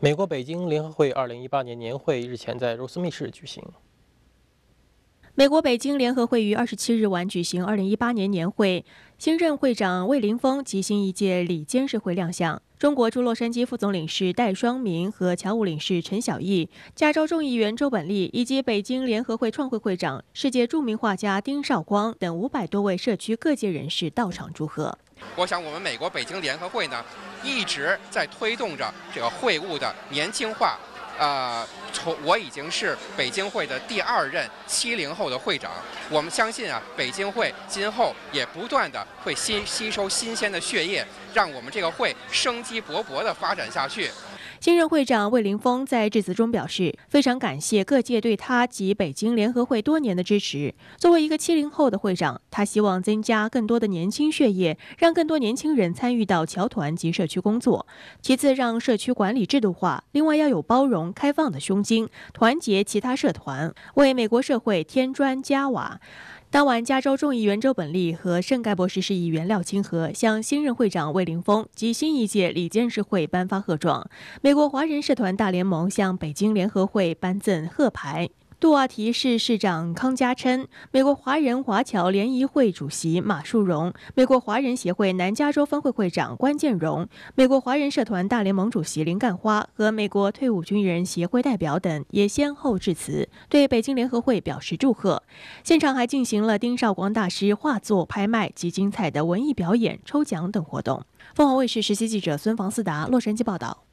美国北京联合会2018年年会日前在罗斯密市举行。美国北京联合会于二十七日晚举行二零一八年年会，新任会长魏林峰及新一届里监事会亮相。中国驻洛杉矶副总领事戴双明和侨务领事陈小艺、加州众议员周本利以及北京联合会创会会长、世界著名画家丁绍光等五百多位社区各界人士到场祝贺。我想，我们美国北京联合会呢，一直在推动着这个会务的年轻化。呃，从我已经是北京会的第二任七零后的会长。我们相信啊，北京会今后也不断的会吸吸收新鲜的血液，让我们这个会生机勃勃的发展下去。新任会长魏凌峰在致辞中表示，非常感谢各界对他及北京联合会多年的支持。作为一个七零后的会长，他希望增加更多的年轻血液，让更多年轻人参与到侨团及社区工作。其次，让社区管理制度化，另外要有包容、开放的胸襟，团结其他社团，为美国社会添砖加瓦。当晚，加州众议员周本利和圣盖博士市议员廖清和向新任会长魏凌峰及新一届理监事会颁发贺状。美国华人社团大联盟向北京联合会颁赠贺牌。杜瓦提市市长康家琛、美国华人华侨联谊会主席马树荣、美国华人协会南加州分会会长关建荣、美国华人社团大联盟主席林干花和美国退伍军人协会代表等也先后致辞，对北京联合会表示祝贺。现场还进行了丁绍光大师画作拍卖及精彩的文艺表演、抽奖等活动。凤凰卫视实习记者孙房思达洛杉矶报道。